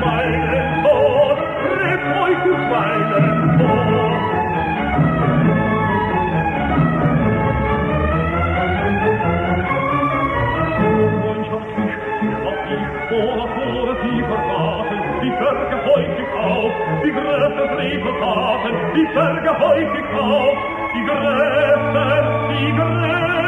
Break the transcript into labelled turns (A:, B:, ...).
A: meine Tod, rip euch und meine heute gekauft, die Gräfe Briefe taten, die Särge heute gekauft, di Gräfe, di Gräfe.